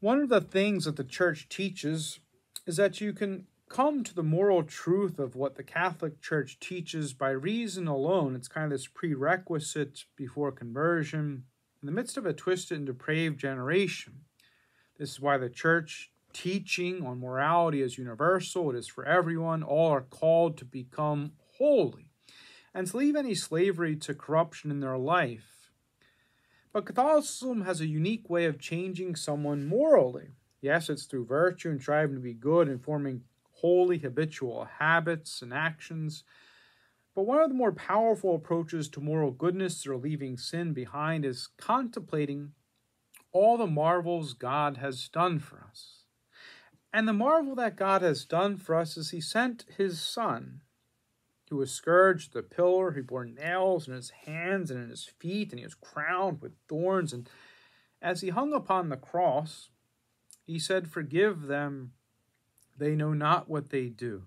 One of the things that the church teaches is that you can come to the moral truth of what the Catholic Church teaches by reason alone. It's kind of this prerequisite before conversion in the midst of a twisted and depraved generation. This is why the church teaching on morality is universal, it is for everyone. All are called to become holy and to leave any slavery to corruption in their life. But Catholicism has a unique way of changing someone morally. Yes, it's through virtue and striving to be good and forming holy habitual habits and actions. But one of the more powerful approaches to moral goodness or leaving sin behind is contemplating all the marvels God has done for us. And the marvel that God has done for us is He sent His Son, who was scourged the pillar, He bore nails in His hands and in His feet, and He was crowned with thorns. And as He hung upon the cross, He said, Forgive them, they know not what they do.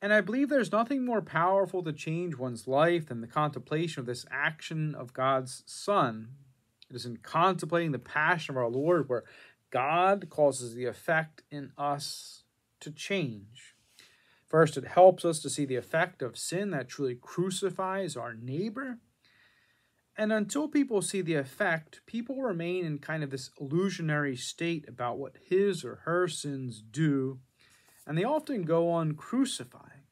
And I believe there's nothing more powerful to change one's life than the contemplation of this action of God's Son. It is in contemplating the passion of our Lord where God causes the effect in us to change. First, it helps us to see the effect of sin that truly crucifies our neighbor. And until people see the effect, people remain in kind of this illusionary state about what his or her sins do and they often go on crucifying.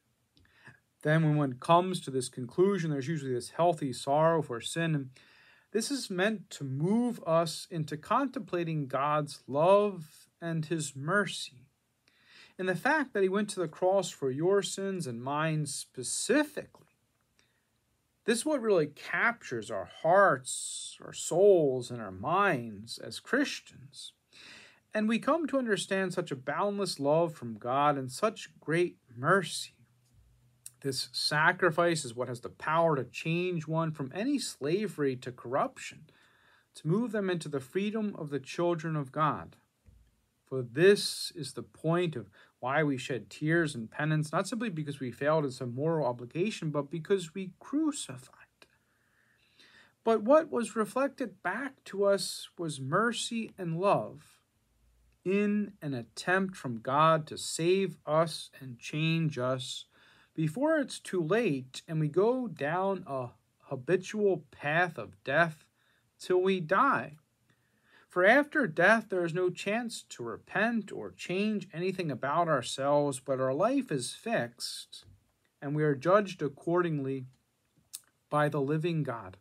Then, when one comes to this conclusion, there's usually this healthy sorrow for sin. This is meant to move us into contemplating God's love and His mercy. And the fact that He went to the cross for your sins and mine specifically. This is what really captures our hearts, our souls, and our minds as Christians. And we come to understand such a boundless love from God and such great mercy. This sacrifice is what has the power to change one from any slavery to corruption, to move them into the freedom of the children of God. For this is the point of why we shed tears and penance, not simply because we failed in some moral obligation, but because we crucified. But what was reflected back to us was mercy and love in an attempt from God to save us and change us before it's too late and we go down a habitual path of death till we die. For after death, there is no chance to repent or change anything about ourselves, but our life is fixed, and we are judged accordingly by the living God.